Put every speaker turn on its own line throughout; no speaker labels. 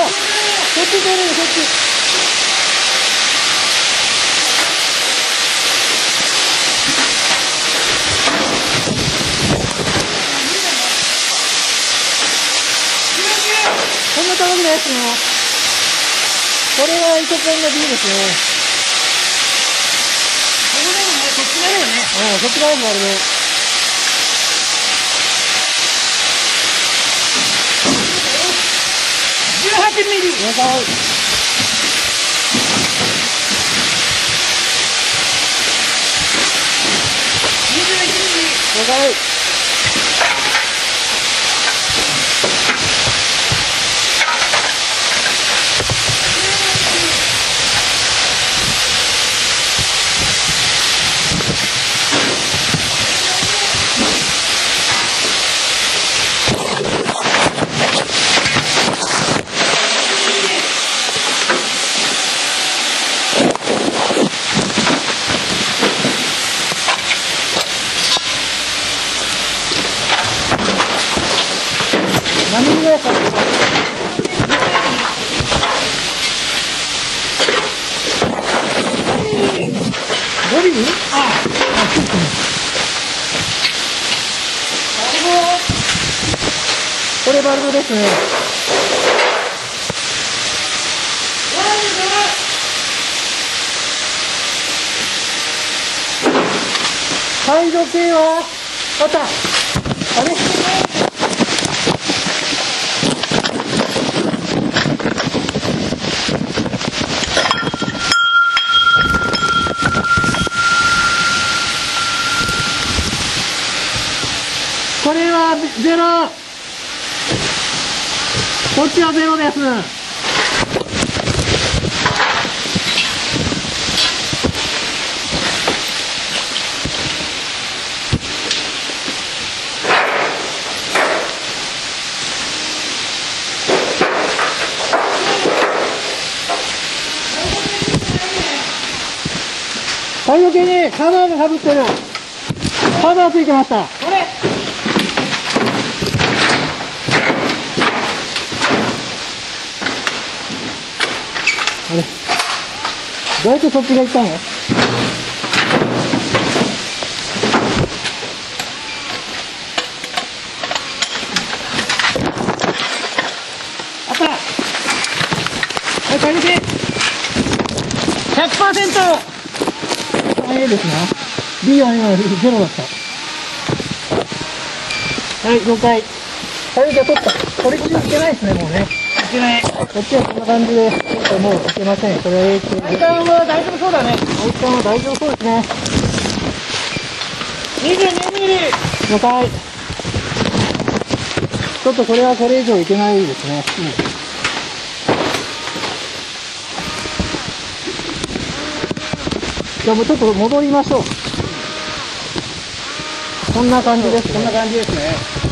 っち出るそっち。こんな高くないですね。これは糸ペンの B ですね。
ここでもね、そっちだよね。
うん、そっち側もあるね。
18ミリ。
了解。了解。何ぐらいか5ミリああ、ちょっとね。これバルブですね。サイド系はあったあれ？これはゼロ。こっちはゼロです。太陽系にカバーがかぶってるカバーついてました。
これ。
どうやってそっちが行ったの？
あった。はい、これで。100%。
あ、A ですな B は今ゼロだったはい了解太陽系取ったこれ中いけないですねもうね
いけない。
こっちはこんな感じでもういけませんこれは
は大丈夫そうだね。
は大丈夫そうですね
22ミリ。
了解ちょっとこれはこれ以上いけないですね、じゃあもうちょっと戻りましょうこんな感じです
こんな感じですね。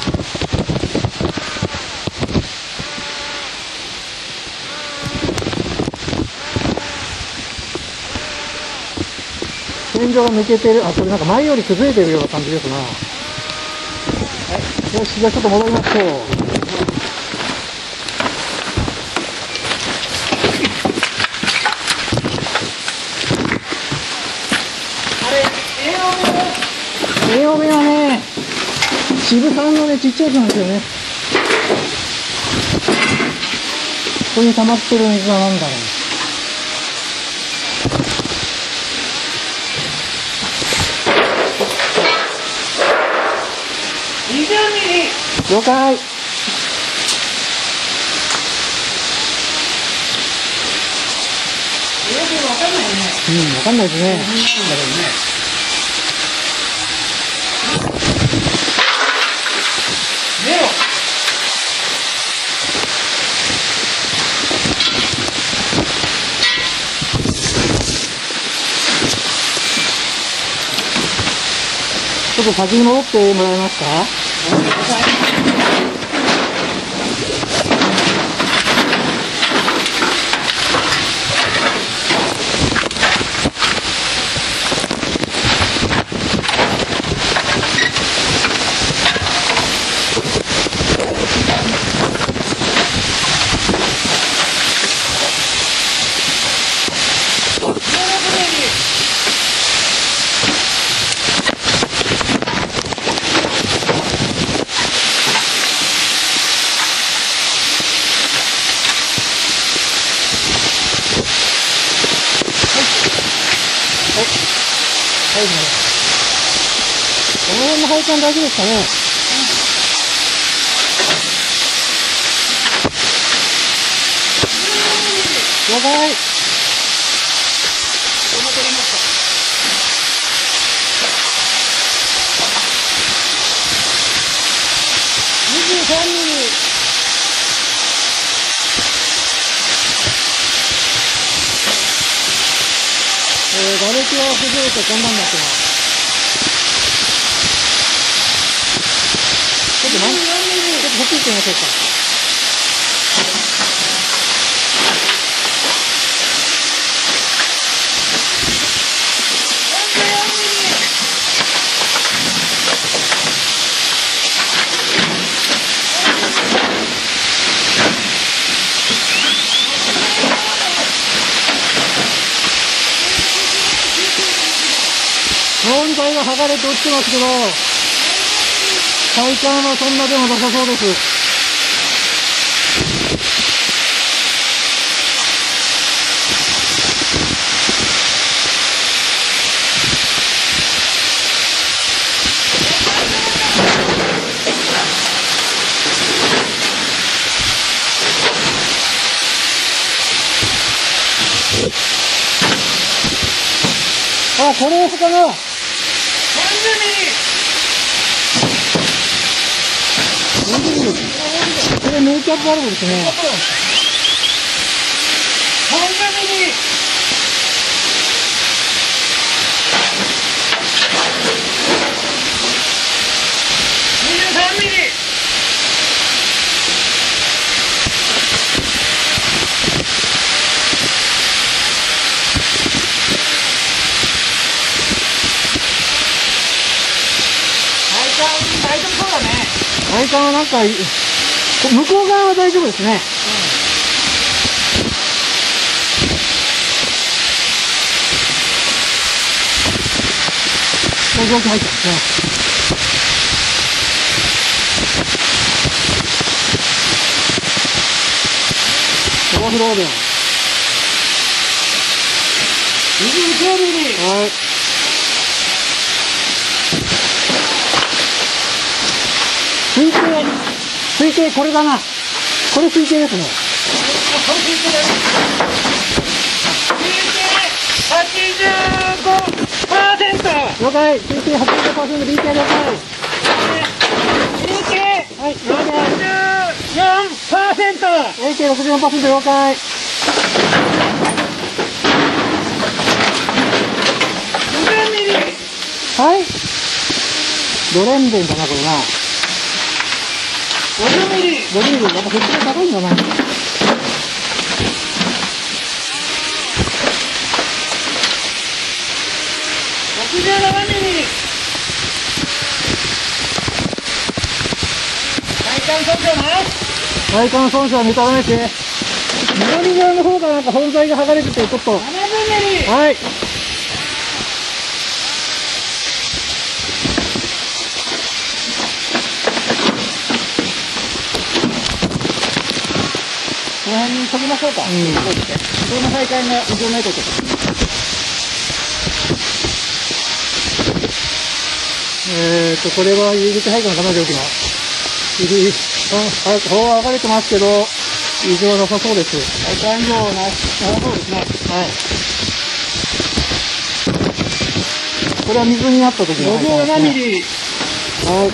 天井が抜けてる。あこれなんか前より崩れてるような感じですな、はい、よしじゃあちょっと戻りましょう。
あれ、栄養も。
栄養弁はね。渋さんのねちっちゃいやつなんですよね。ここに溜まってる水は何だろう
20ミリ。
了解。うんわかんないですね
なんね。
ちょっと先に戻ってもらえますかはい、この辺の配管大丈夫ですかね？了解23ミリえー、瓦礫が崩れてこんなんなってます。ちょっとなん、ちょっとこっち行ってみましょうか。脳に体が剥がれて落ちてますけど、体感はそんなでもなさそうです。あ、これをかなこれメイキャップバルブですね。配管はなんか、向こう側は大丈夫ですね。こういう状況入ってますね。オーフロード。29ミリはい。推定、推定これだな。これ推定ですね。了解。推定85%、推定了解。はい、了解。推定64%了解。はい。ドレンデンだな、これな。50ミリ !50 ミリ、やっぱ設定高いんだな。
67ミリ体感損傷な
外観損傷を見定めて、南側の方がなんか本材が剥がれてて、ちょっと、
70ミリ
はい。
に飛びましょうか。
うん
ここで。その大会が異常ないこと。
えーと、これは入り口配管かな、蒸気の。入り、あ、あ、こう剥がれてますけど、異常なさそうです。
大会異常な、なさそうですね。
はい。これは水にあった時の配管です
57
ね
ミリ。
はい。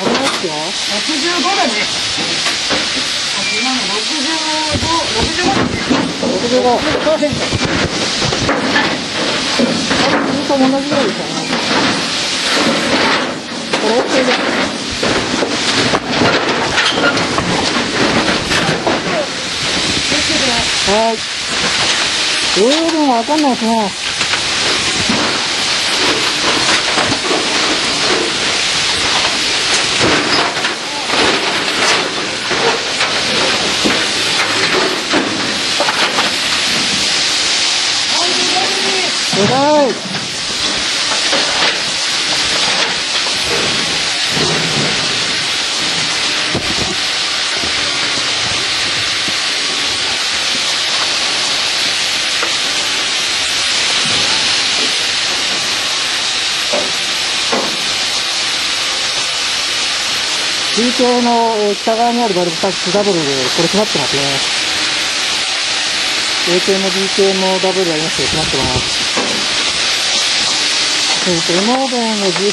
危ないっすよ。
65だね。今の65、65。
65。
65%。
ずっと同じぐらいですよね。これ OK です。はい。えー、でもわかんないですね。でかい。橋の北側にあるバルブタッチダブルで、これ詰まってますね。A 系も B 系もダブルありますけど、詰まってます。えっ、と、エモーベンの G、エ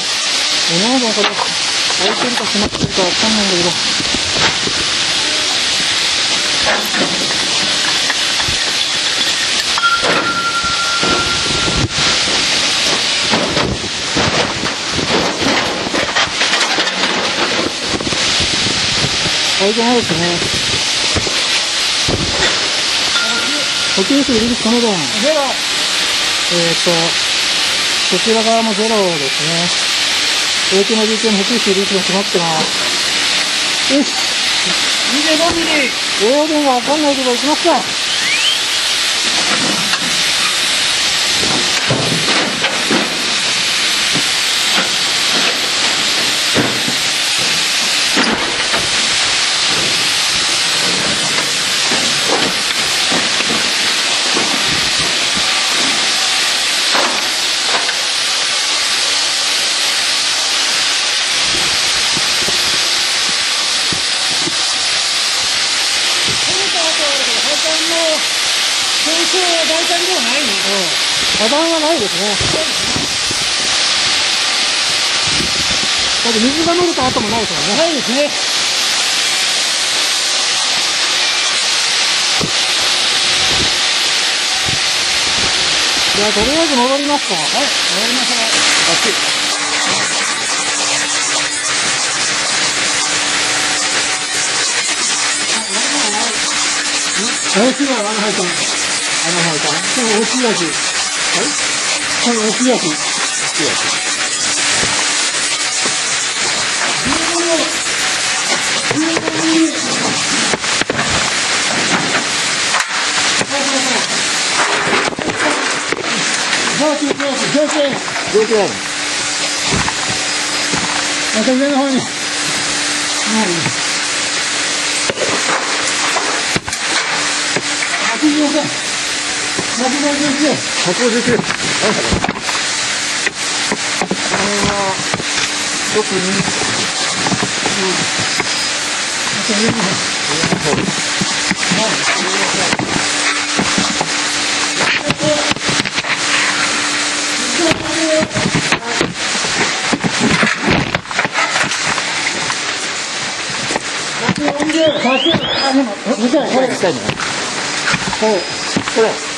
モーベンこれ、開いてるか閉まってるかわかんないんだけど。開いてないですね。補給数入り口この弁。
ゼロ。
えっ、と、こちら側もゼロですね。AK の DK の補給数入り口が閉まってます。よし。
25ミリ。
栄養源がわかんないけど行きますか。
先生は大体ではないの
破断はないですね。だって水が漏れた後もないですもんね。
ないですね。
じゃあとりあえず戻りますか。
はい、終わりましょう。
大きいのは穴入った。穴入った。大きいやつ。はいこの大きいやつ。大きいやつ。
上級。
また上の方に。
85。159円。
159円。これは、特に、
うん。あ。い。これ。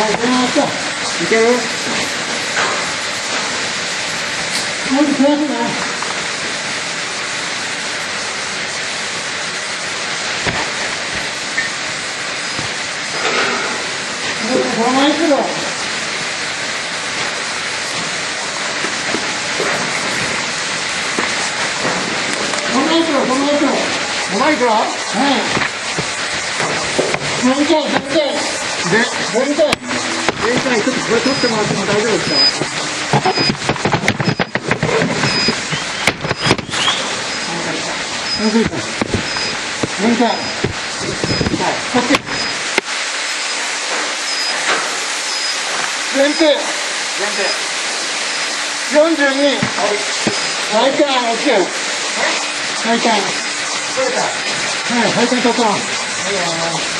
やるな。このまま行くぞ。このまま行くぞ、このまま行くぞ。
マイクは
はい。
全体、ちょっとこれ取ってもらっても大丈夫ですか
全体。全体。こっち。全体。42。はい。配管、OK。配管。はい、配管取った。